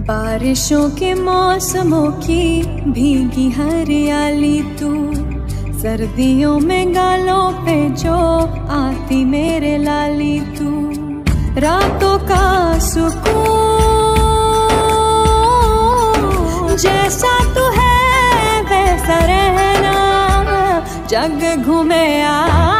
बारिशों के मौसमों की भीगी हरियाली तू। सर्दियों में गालों पे जो आती मेरे लाली तू। रातों का सुकून, जैसा तू है, वैसा रहना। जग घूमे आ